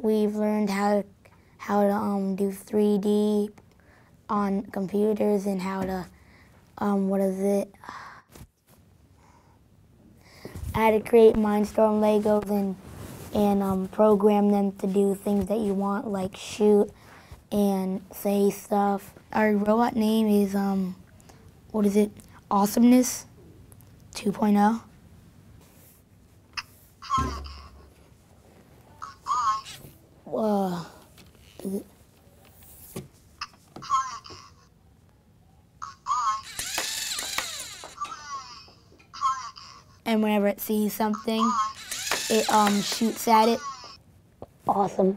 we've learned how how to um, do 3D on computers and how to um, what is it? How to create Mindstorm Legos and and um, program them to do things that you want, like shoot and say stuff. Our robot name is um, what is it? Awesomeness 2.0. And whenever it sees something, it um shoots at it. Awesome.